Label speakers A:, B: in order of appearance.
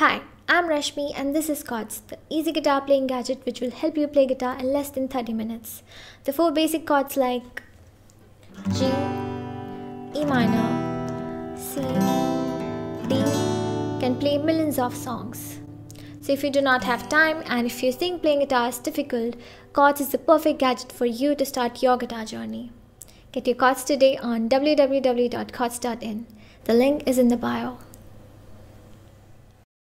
A: Hi, I'm Rashmi and this is Chordz, the easy guitar playing gadget which will help you play guitar in less than 30 minutes. The four basic chords like G, E minor, C, D can play millions of songs. So if you do not have time and if you think playing guitar is difficult, Chordz is the perfect gadget for you to start your guitar journey. Get your Chordz today on www.chordz.in. The link is in the bio.